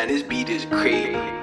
man, this beat is crazy.